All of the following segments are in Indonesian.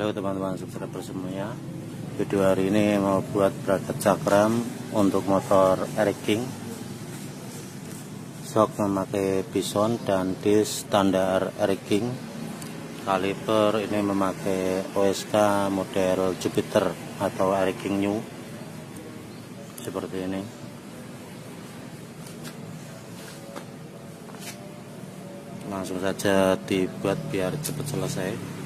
Halo teman-teman subscriber semuanya. Video hari ini mau buat bracket cakram untuk motor Eric King. Sok memakai bison dan disc standar Eric King. Kaliper ini memakai OSK model Jupiter atau Eric King New. Seperti ini. Langsung saja dibuat biar cepat selesai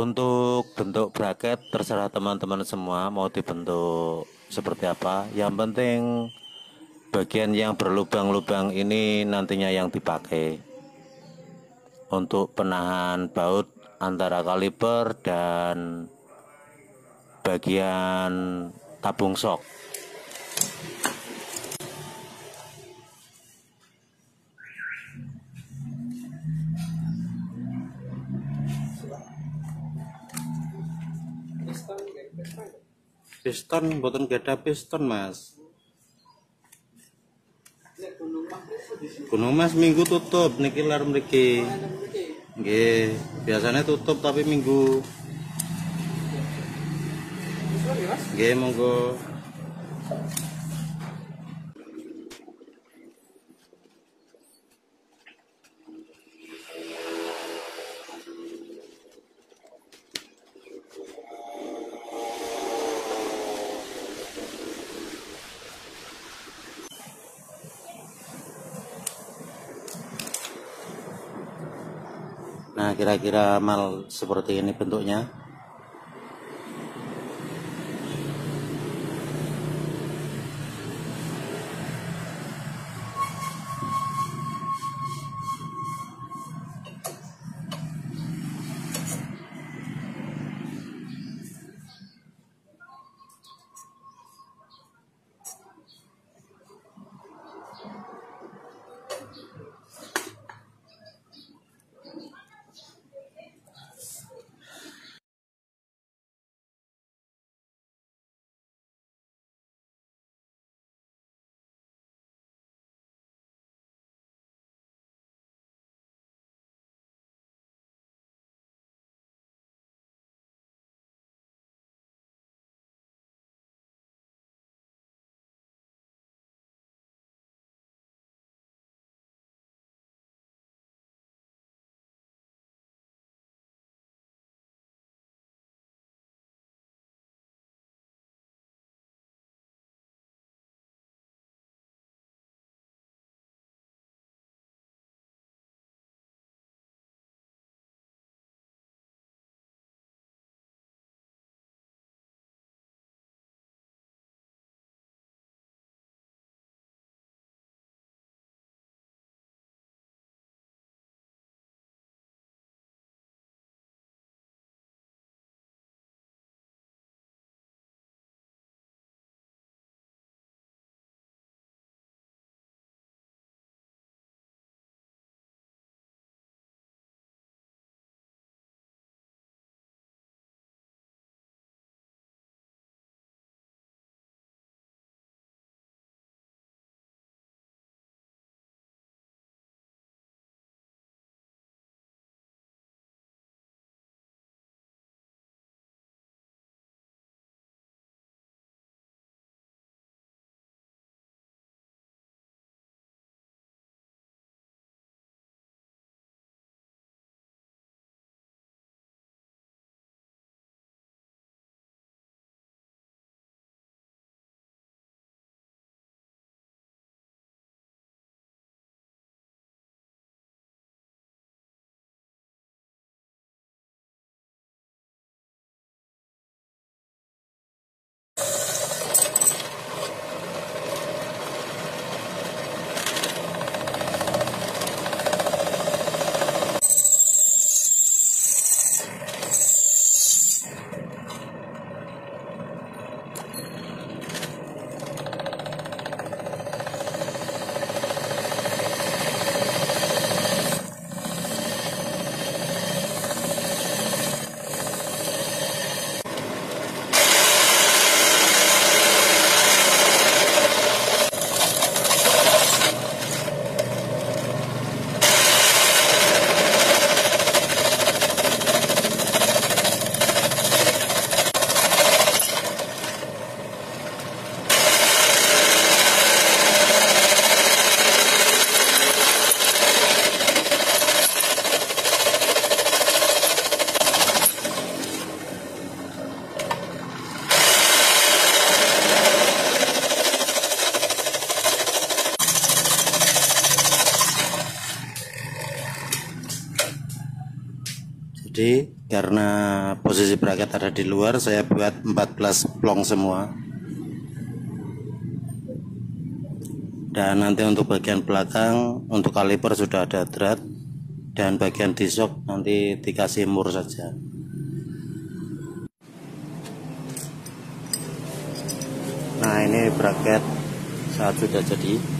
untuk bentuk bracket terserah teman-teman semua mau dibentuk seperti apa. Yang penting bagian yang berlubang-lubang ini nantinya yang dipakai. Untuk penahan baut antara kaliper dan bagian tabung sok piston buatan gada piston mas Gunung Mas minggu tutup niki lar mriki. Biasanya tutup tapi minggu. Nggih, monggo. Kira-kira mal seperti ini bentuknya. Jadi karena posisi bracket ada di luar saya buat 14 plong semua. Dan nanti untuk bagian belakang untuk kaliper sudah ada drat dan bagian disok nanti dikasih mur saja. Nah ini bracket saat sudah jadi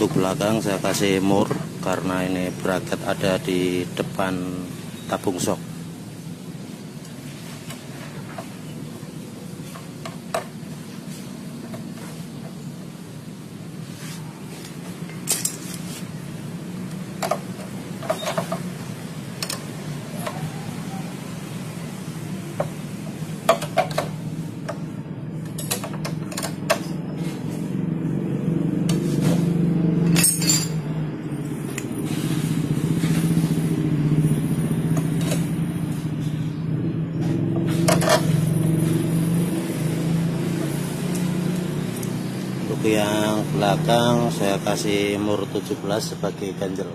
untuk belakang saya kasih mur karena ini bracket ada di depan tabung sok untuk yang belakang saya kasih mur 17 sebagai ganjel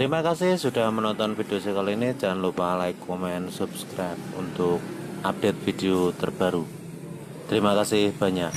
Terima kasih sudah menonton video saya kali ini. Jangan lupa like, comment, subscribe untuk update video terbaru. Terima kasih banyak.